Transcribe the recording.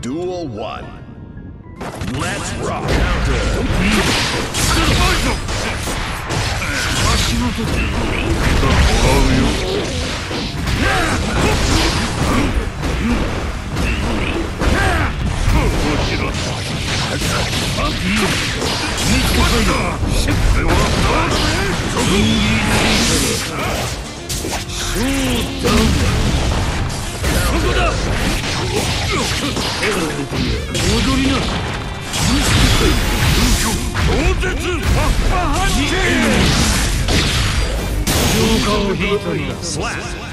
Duel 1. Let's rock. 足元踊りな超絶爆破判定浄化を引いたり Slap.